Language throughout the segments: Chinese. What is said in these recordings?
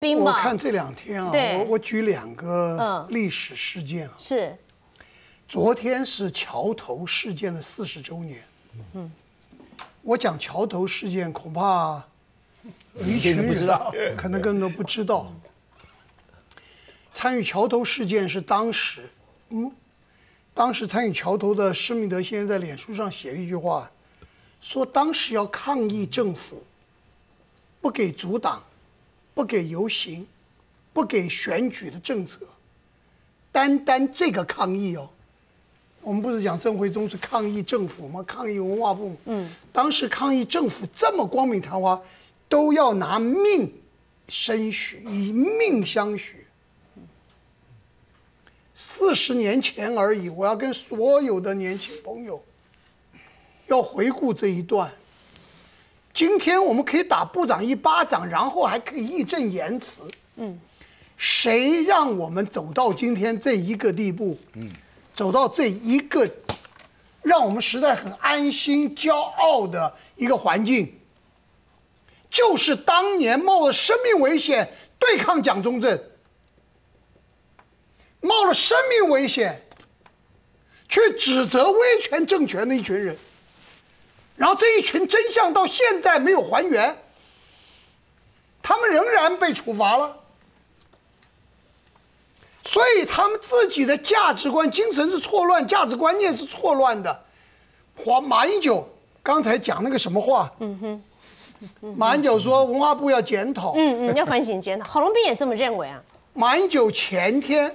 我看这两天啊，我我举两个嗯历史事件啊。是昨天是桥头事件的四十周年。嗯，我讲桥头事件，恐怕你可能不知道可能更多不知道。参与桥头事件是当时，嗯，当时参与桥头的施明德先生在脸书上写了一句话，说当时要抗议政府不给阻挡、不给游行、不给选举的政策，单单这个抗议哦。我们不是讲郑慧忠是抗议政府吗？抗议文化部。嗯，当时抗议政府这么光明堂皇，都要拿命申许，以命相许。四十年前而已，我要跟所有的年轻朋友要回顾这一段。今天我们可以打部长一巴掌，然后还可以义正言辞。嗯，谁让我们走到今天这一个地步？嗯。走到这一个让我们实在很安心、骄傲的一个环境，就是当年冒着生命危险对抗蒋中正，冒了生命危险去指责威权政权的一群人，然后这一群真相到现在没有还原，他们仍然被处罚了。所以他们自己的价值观、精神是错乱，价值观念是错乱的。黄马英九刚才讲那个什么话？嗯哼，马英九说文化部要检讨。嗯嗯，要反省检讨。郝龙斌也这么认为啊。马英九前天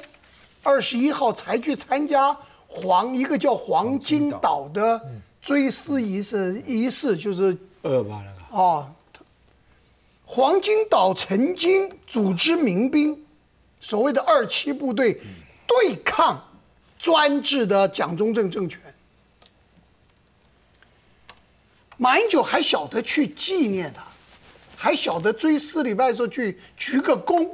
二十一号才去参加黄一个叫黄金岛的追思仪式，仪式就是二八那个。哦，黄金岛曾经组织民兵。所谓的二七部队对抗专制的蒋中正政权，马英九还晓得去纪念他，还晓得追思礼拜的时候去鞠个躬，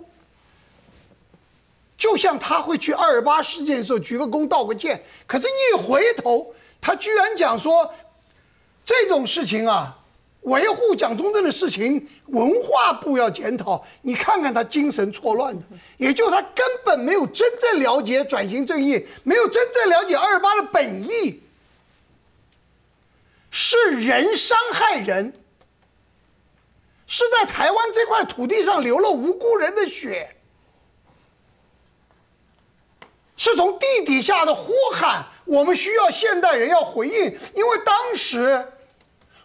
就像他会去二二八事件的时候鞠个躬道个歉。可是，一回头，他居然讲说这种事情啊。维护蒋中正的事情，文化部要检讨。你看看他精神错乱的，也就是他根本没有真正了解转型正义，没有真正了解二八的本意，是人伤害人，是在台湾这块土地上流了无辜人的血，是从地底下的呼喊，我们需要现代人要回应，因为当时。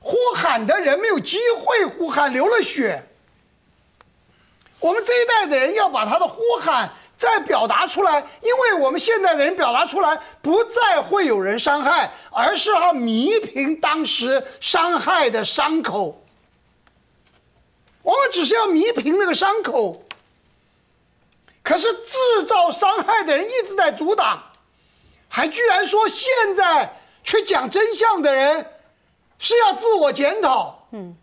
呼喊的人没有机会呼喊，流了血。我们这一代的人要把他的呼喊再表达出来，因为我们现在的人表达出来，不再会有人伤害，而是要弥平当时伤害的伤口。我们只是要弥平那个伤口，可是制造伤害的人一直在阻挡，还居然说现在去讲真相的人。是要自我检讨，嗯，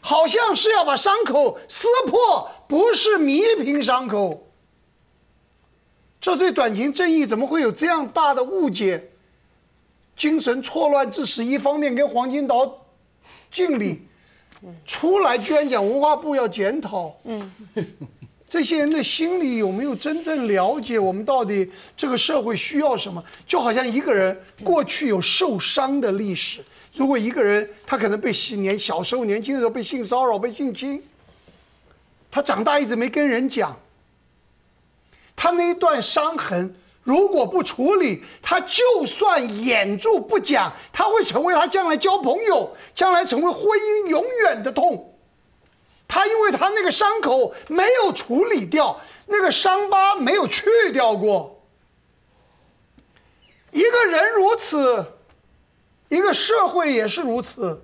好像是要把伤口撕破，不是弥平伤口。这对短型正义怎么会有这样大的误解？精神错乱致使，一方面跟黄金岛敬礼，出来居然讲文化部要检讨，嗯，这些人的心里有没有真正了解我们到底这个社会需要什么？就好像一个人过去有受伤的历史。如果一个人他可能被年小时候年轻的时候被性骚扰、被性侵，他长大一直没跟人讲，他那一段伤痕如果不处理，他就算掩住不讲，他会成为他将来交朋友、将来成为婚姻永远的痛。他因为他那个伤口没有处理掉，那个伤疤没有去掉过，一个人如此。一个社会也是如此，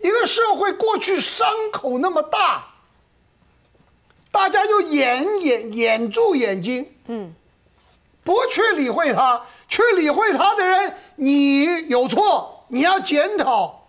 一个社会过去伤口那么大，大家就掩掩掩住眼睛，嗯，不去理会他，去理会他的人，你有错，你要检讨，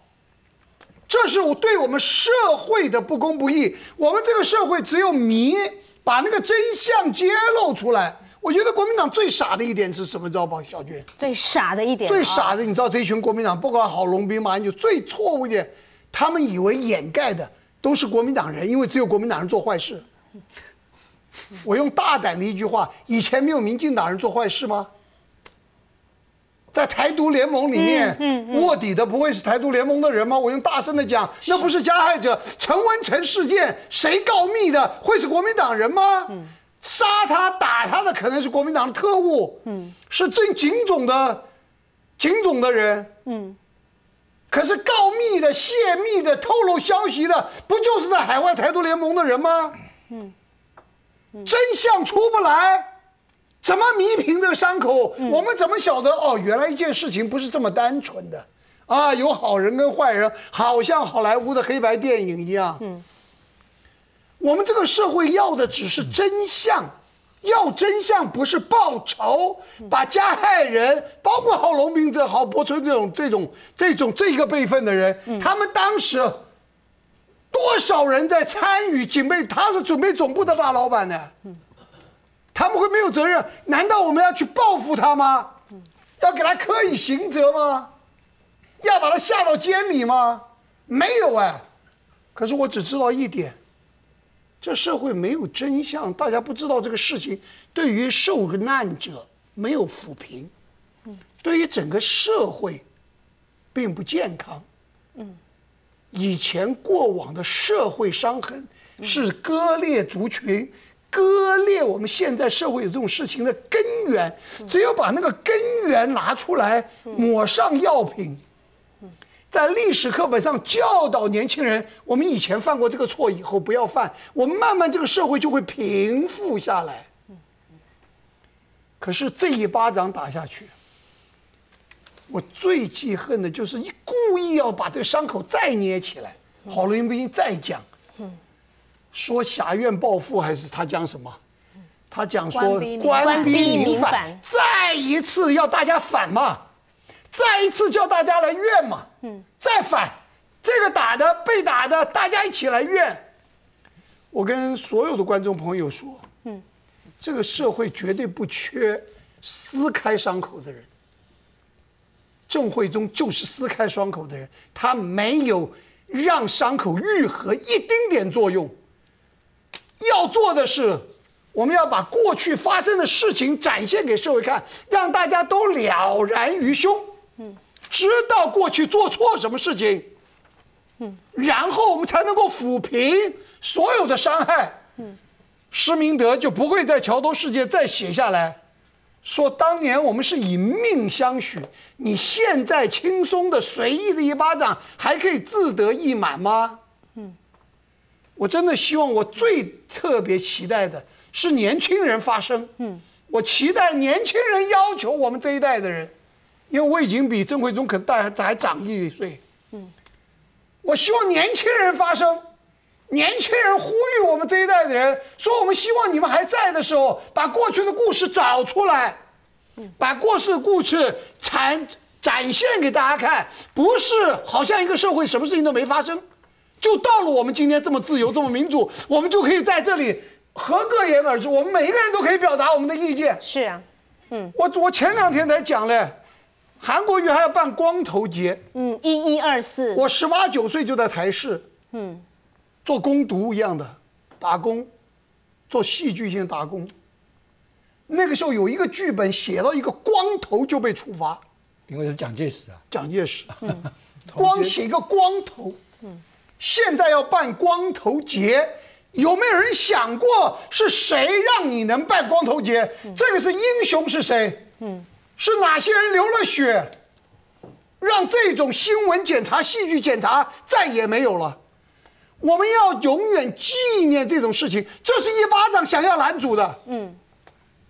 这是我对我们社会的不公不义。我们这个社会只有迷，把那个真相揭露出来。我觉得国民党最傻的一点是什么？知道吧，小军？最傻的一点，最傻的，你知道这一群国民党，不管郝龙斌、马英九，最错误一点，他们以为掩盖的都是国民党人，因为只有国民党人做坏事。我用大胆的一句话：以前没有民进党人做坏事吗？在台独联盟里面，卧底的不会是台独联盟的人吗？我用大声的讲，那不是加害者。陈文成事件，谁告密的？会是国民党人吗？杀他、打他的可能是国民党的特务，是最警种的、警种的人。可是告密的、泄密的、透露消息的，不就是在海外台独联盟的人吗？真相出不来。怎么弥平这个伤口？我们怎么晓得？哦，原来一件事情不是这么单纯的，啊，有好人跟坏人，好像好莱坞的黑白电影一样。嗯，我们这个社会要的只是真相，要真相不是报仇，把加害人，包括郝龙斌这、郝柏村这种、这种、这种这个辈分的人，他们当时多少人在参与警备？他是准备总部的大老板呢。他们会没有责任？难道我们要去报复他吗？要给他科以刑责吗？要把他下到监里吗？没有哎。可是我只知道一点：这社会没有真相，大家不知道这个事情对于受难者没有抚平，对于整个社会并不健康。嗯，以前过往的社会伤痕是割裂族群。割裂我们现在社会有这种事情的根源，只有把那个根源拿出来，抹上药品，在历史课本上教导年轻人，我们以前犯过这个错，以后不要犯，我们慢慢这个社会就会平复下来。可是这一巴掌打下去，我最记恨的就是你故意要把这个伤口再捏起来，好了，不行再讲。说侠院报复还是他讲什么？他讲说官逼民反，再一次要大家反嘛，再一次叫大家来怨嘛，嗯，再反，这个打的被打的，大家一起来怨。我跟所有的观众朋友说，嗯，这个社会绝对不缺撕开伤口的人。郑慧中就是撕开伤口的人，他没有让伤口愈合一丁点作用。要做的是，我们要把过去发生的事情展现给社会看，让大家都了然于胸，嗯，知道过去做错什么事情，嗯，然后我们才能够抚平所有的伤害，嗯，施明德就不会在桥头世界再写下来，说当年我们是以命相许，你现在轻松的随意的一巴掌还可以自得意满吗？我真的希望，我最特别期待的是年轻人发声。嗯，我期待年轻人要求我们这一代的人，因为我已经比郑慧忠可大还长一岁。嗯，我希望年轻人发声，年轻人呼吁我们这一代的人说：我们希望你们还在的时候，把过去的故事找出来，把过去的故事展展现给大家看，不是好像一个社会什么事情都没发生。就到了我们今天这么自由、这么民主，我们就可以在这里合个言而至。我们每一个人都可以表达我们的意见。是啊，嗯，我我前两天才讲嘞，韩国瑜还要办光头节。嗯，一一二四。我十八九岁就在台视，嗯，做工读一样的打工，做戏剧性打工。那个时候有一个剧本写到一个光头就被处罚，因为是蒋介石啊，蒋介石，光写一个光头，嗯。现在要办光头节，有没有人想过是谁让你能办光头节？这个是英雄是谁？嗯，是哪些人流了血，让这种新闻检查、戏剧检查再也没有了？我们要永远纪念这种事情。这是一巴掌想要拦阻的，嗯，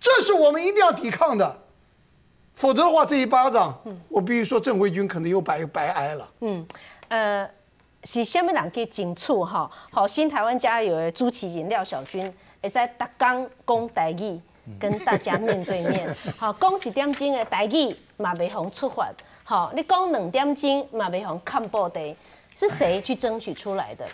这是我们一定要抵抗的，否则的话，这一巴掌，嗯我必须说郑慧君可能又白白挨了。嗯，呃。是虾米人去争取哈？好，新台湾加油的朱启仁、廖小军会在达刚讲台语，跟大家面对面。好，讲一点钟的台语嘛，袂妨出发。好，你讲两点钟嘛，袂妨看报的。是谁去争取出来的？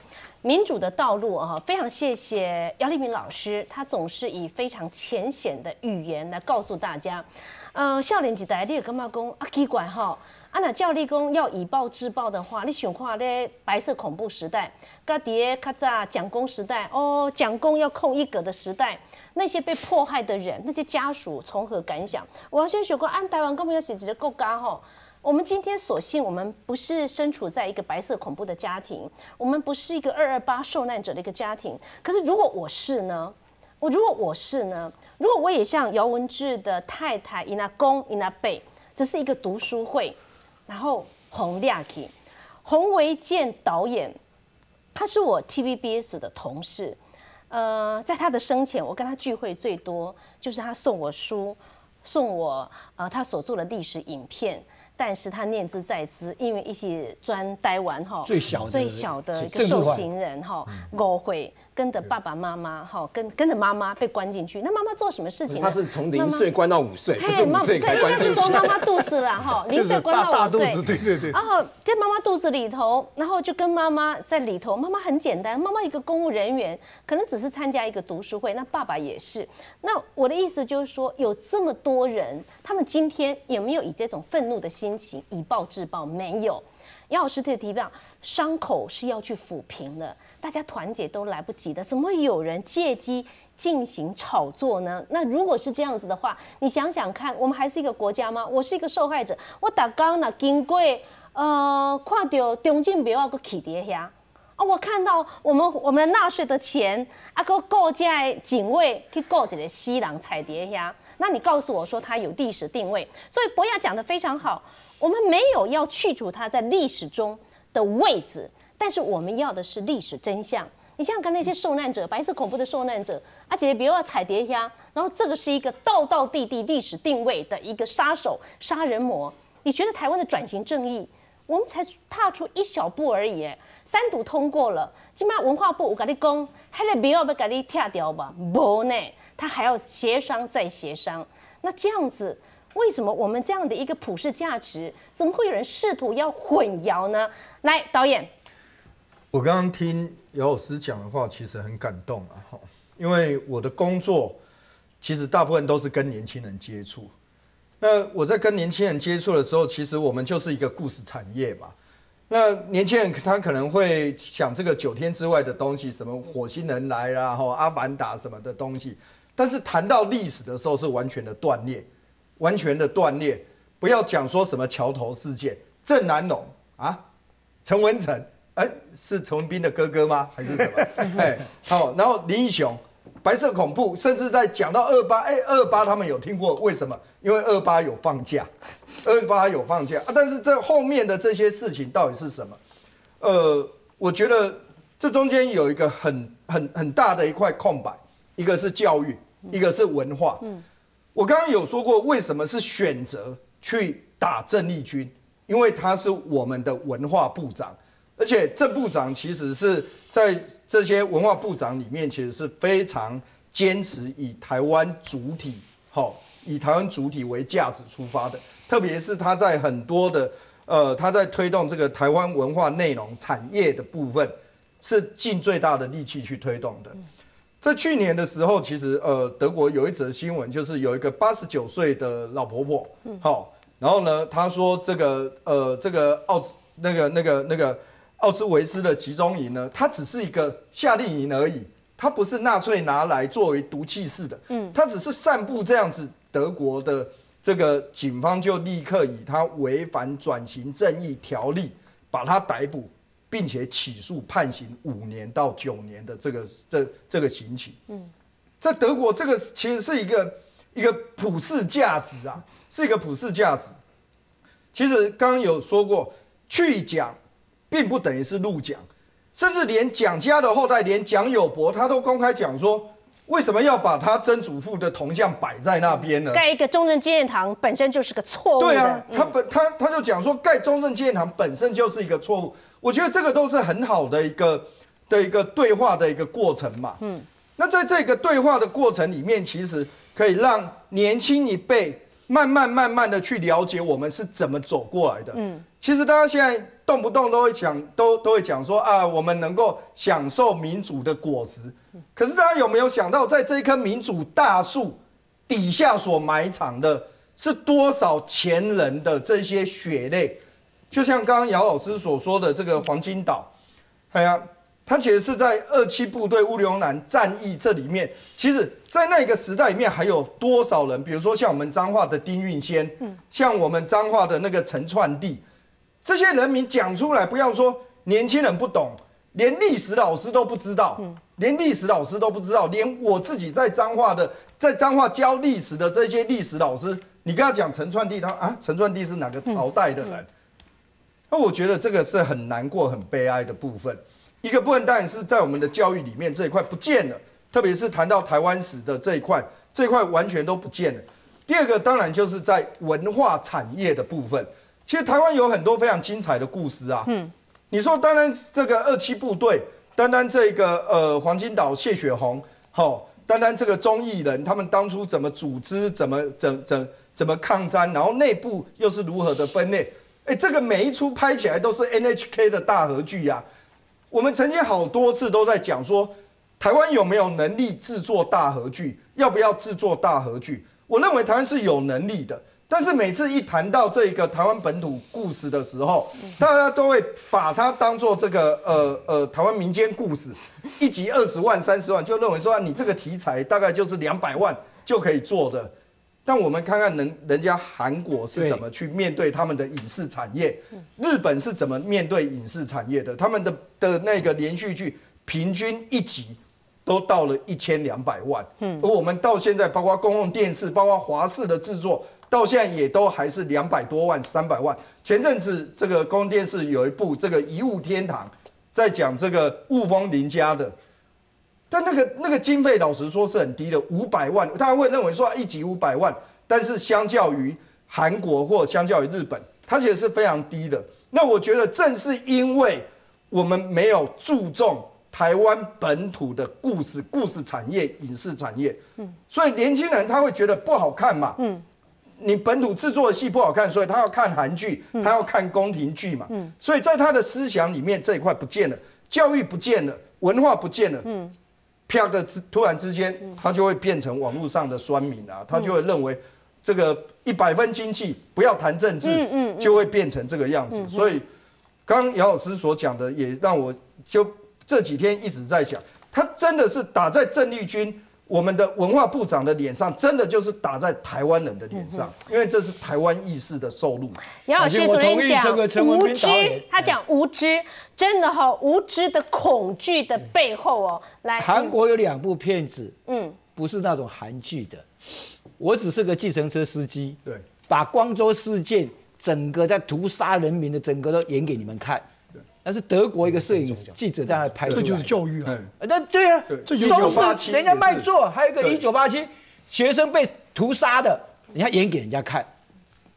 民主的道路啊，非常谢谢姚立明老师，他总是以非常浅显的语言来告诉大家。呃，少年时代你也干嘛讲啊？奇怪哈，啊那教立功要以暴制暴的话，你想看咧白色恐怖时代，噶碟卡扎蒋公时代哦，蒋公要控一格的时代，那些被迫害的人，那些家属从何感想？我要先学过，按台湾根本要写几个够高吼。我们今天所幸，我们不是身处在一个白色恐怖的家庭，我们不是一个二二八受难者的一个家庭。可是如果我是呢？我如果我是呢？如果我也像姚文智的太太伊娜公伊娜贝，只是一个读书会，然后洪亮奇、洪维健导演，他是我 TVBS 的同事。呃，在他的生前，我跟他聚会最多，就是他送我书，送我呃他所做的历史影片。但是他念兹在兹，因为一些专呆完哈，最小最小的一个受刑人哈，误会。跟着爸爸妈妈，哈，跟跟着妈妈被关进去。那妈妈做什么事情？他是从零岁关到五岁，不是五岁才关进去。应该是从妈妈肚子了，哈，零岁关到五岁。对对对。然后在妈妈肚子里头，然后就跟妈妈在里头。妈妈很简单，妈妈一个公务人员，可能只是参加一个读书会。那爸爸也是。那我的意思就是说，有这么多人，他们今天有没有以这种愤怒的心情以暴制暴？没有。杨老师特别提到，伤口是要去抚平的。大家团结都来不及的，怎么有人借机进行炒作呢？那如果是这样子的话，你想想看，我们还是一个国家吗？我是一个受害者，我打刚呢经过呃看到中进表啊个起跌下啊，我看到我们我们纳税的钱啊个购价警卫去购这个西郎踩跌下，那你告诉我说它有历史定位，所以博雅讲的非常好，我们没有要去除它在历史中的位置。但是我们要的是历史真相。你想想看，那些受难者，白色恐怖的受难者，啊，姐姐，比如要踩碟呀，然后这个是一个道道地地历史定位的一个杀手、杀人魔。你觉得台湾的转型正义，我们才踏出一小步而已。三读通过了，起码文化部我跟你讲，还得不要被给你跳掉吧？不呢，他还要协商再协商。那这样子，为什么我们这样的一个普世价值，怎么会有人试图要混淆呢？来，导演。我刚刚听姚老师讲的话，其实很感动啊！哈，因为我的工作其实大部分都是跟年轻人接触。那我在跟年轻人接触的时候，其实我们就是一个故事产业嘛。那年轻人他可能会想这个九天之外的东西，什么火星人来啦，哈，阿凡达什么的东西。但是谈到历史的时候，是完全的断裂，完全的断裂。不要讲说什么桥头事件，郑南龙啊，陈文成。哎，是陈文斌的哥哥吗？还是什么？哎，好，然后林英雄，白色恐怖，甚至在讲到二八，哎，二八他们有听过？为什么？因为二八有放假，二八有放假啊。但是这后面的这些事情到底是什么？呃，我觉得这中间有一个很很很大的一块空白，一个是教育，一个是文化。嗯，我刚刚有说过，为什么是选择去打郑丽君？因为他是我们的文化部长。而且郑部长其实是在这些文化部长里面，其实是非常坚持以台湾主体，好，以台湾主体为价值出发的。特别是他在很多的，呃，他在推动这个台湾文化内容产业的部分，是尽最大的力气去推动的。在去年的时候，其实呃，德国有一则新闻，就是有一个八十九岁的老婆婆，好，然后呢，她说这个呃，这个奥那个那个那个。奥斯维斯的集中营呢，它只是一个夏令营而已，它不是纳粹拿来作为毒气室的，嗯，它只是散布这样子，德国的这个警方就立刻以他违反转型正义条例把他逮捕，并且起诉判刑五年到九年的这个这这个刑期，嗯，在德国这个其实是一个一个普世价值啊，是一个普世价值。其实刚刚有说过去讲。并不等于是录讲，甚至连蒋家的后代，连蒋友柏他都公开讲说，为什么要把他曾祖父的铜像摆在那边呢？盖一个中正纪念堂本身就是个错误。对啊，他本他他就讲说，盖中正纪念堂本身就是一个错误。我觉得这个都是很好的一个的一个对话的一个过程嘛。嗯，那在这个对话的过程里面，其实可以让年轻一辈慢慢慢慢的去了解我们是怎么走过来的。嗯，其实大家现在。动不动都会讲，都都会讲说啊，我们能够享受民主的果实。可是大家有没有想到，在这一棵民主大树底下所埋藏的是多少前人的这些血泪？就像刚刚姚老师所说的这个黄金岛，哎呀，他其实是在二七部队乌龙南战役这里面，其实，在那个时代里面还有多少人？比如说像我们彰化的丁运先，像我们彰化的那个陈串地，这些人民讲出来，不要说年轻人不懂，连历史老师都不知道，连历史老师都不知道，连我自己在彰化的，在彰化教历史的这些历史老师，你跟他讲陈串地，他啊，陈串地是哪个朝代的人？那我觉得这个是很难过、很悲哀的部分。一个部分当然是在我们的教育里面这一块不见了，特别是谈到台湾史的这一块，这一块完全都不见了。第二个当然就是在文化产业的部分，其实台湾有很多非常精彩的故事啊。嗯，你说当然这个二七部队，单单这个呃黄金岛谢雪红，好，单单这个中艺人他们当初怎么组织，怎么怎怎怎么抗战，然后内部又是如何的分裂。哎，这个每一出拍起来都是 NHK 的大合剧呀。我们曾经好多次都在讲说，台湾有没有能力制作大合剧？要不要制作大合剧？我认为台湾是有能力的，但是每次一谈到这个台湾本土故事的时候，大家都会把它当做这个呃呃台湾民间故事，一集二十万、三十万，就认为说你这个题材大概就是两百万就可以做的。但我们看看人人家韩国是怎么去面对他们的影视产业，日本是怎么面对影视产业的？他们的的那个连续剧平均一集都到了一千两百万，嗯，而我们到现在，包括公共电视，包括华视的制作，到现在也都还是两百多万、三百万。前阵子这个公共电视有一部这个《遗物天堂》，在讲这个雾峰林家的。但那个那个经费，老实说是很低的，五百万，大家会认为说一集五百万，但是相较于韩国或相较于日本，它其实是非常低的。那我觉得正是因为我们没有注重台湾本土的故事、故事产业、影视产业，嗯，所以年轻人他会觉得不好看嘛，嗯，你本土制作的戏不好看，所以他要看韩剧，他要看宫廷剧嘛，嗯，所以在他的思想里面这一块不见了，教育不见了，文化不见了，嗯。啪的之突然之间，他就会变成网络上的酸民啊，他就会认为这个一百分经济不要谈政治，就会变成这个样子。所以，刚姚老师所讲的也让我就这几天一直在想，他真的是打在郑丽君。我们的文化部长的脸上，真的就是打在台湾人的脸上，因为这是台湾意识的受辱。杨老师昨天讲无知，他讲无知，真的哈，无知的恐惧的背后哦，来，韩国有两部片子，嗯，不是那种韩剧的，我只是个计程车司机，对，把光州事件整个在屠杀人民的整个都演给你们看。那是德国一个摄影记者在那拍的，这就是教育啊！那对啊，这就九八七，人家卖座，还有一个一九八七，学生被屠杀的，人家演给人家看。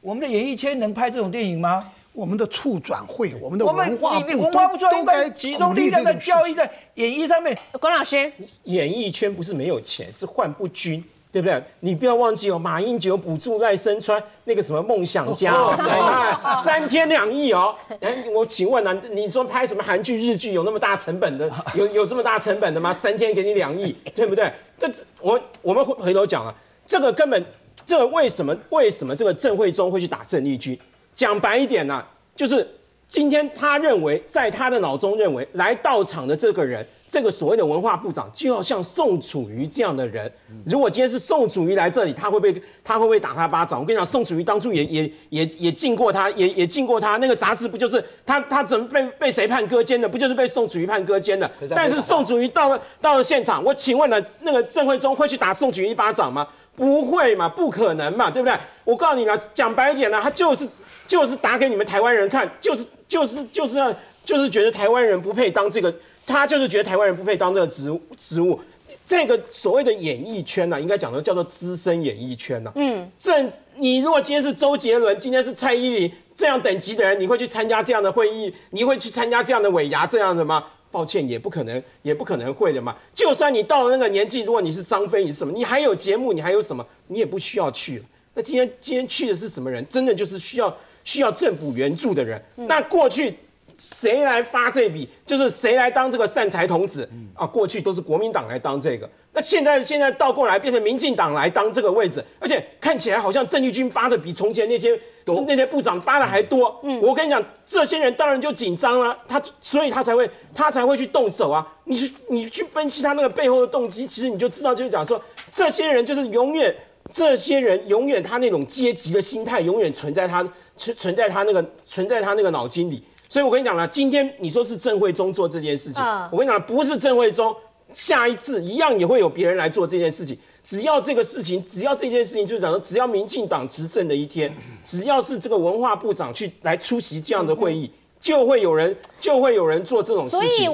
我们的演艺圈能拍这种电影吗？我们的促转会，我们的文化部都该集中力量在教育在演艺上面。关老师，演艺圈不是没有钱，是换不均。对不对？你不要忘记哦，马英九补助赖声川那个什么梦想家，哦三天两亿哦。哎，我请问呢，你说拍什么韩剧、日剧有那么大成本的？有有这么大成本的吗？三天给你两亿，对不对？这我我们回回头讲啊，这个根本，这个为什么为什么这个郑惠中会去打郑丽君？讲白一点呢，就是今天他认为，在他的脑中认为来到场的这个人。这个所谓的文化部长就要像宋楚瑜这样的人。如果今天是宋楚瑜来这里，他会不会他会不会打他巴掌？我跟你讲，宋楚瑜当初也也也也敬过他，也也敬过他。那个杂志不就是他他怎么被被谁判割肩的？不就是被宋楚瑜判割肩的？但是宋楚瑜到了到了现场，我请问了，那个郑慧中会去打宋楚瑜一巴掌吗？不会嘛，不可能嘛，对不对？我告诉你了，讲白一点呢，他就是就是打给你们台湾人看，就是就是就是让就是觉得台湾人不配当这个。他就是觉得台湾人不配当这个职职务，这个所谓的演艺圈呢，应该讲的叫做资深演艺圈呐。嗯，正你如果今天是周杰伦，今天是蔡依林这样等级的人，你会去参加这样的会议？你会去参加这样的尾牙这样的吗？抱歉，也不可能，也不可能会的嘛。就算你到了那个年纪，如果你是张飞，你是什么？你还有节目，你还有什么？你也不需要去了。那今天今天去的是什么人？真的就是需要需要政府援助的人。那过去。谁来发这笔，就是谁来当这个善财童子啊。过去都是国民党来当这个，那现在现在倒过来变成民进党来当这个位置，而且看起来好像郑丽君发的比从前那些那些部长发的还多。我跟你讲，这些人当然就紧张了，他所以他才会他才会去动手啊。你去你去分析他那个背后的动机，其实你就知道，就是讲说这些人就是永远。这些人永远他那种阶级的心态永远存在他存存在他那个存在他那个脑筋里，所以我跟你讲了，今天你说是郑慧中做这件事情，我跟你讲不是郑慧中，下一次一样也会有别人来做这件事情。只要这个事情，只要这件事情就是讲说，只要民进党执政的一天，只要是这个文化部长去来出席这样的会议，就会有人就会有人做这种事情。